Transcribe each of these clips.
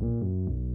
Música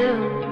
do.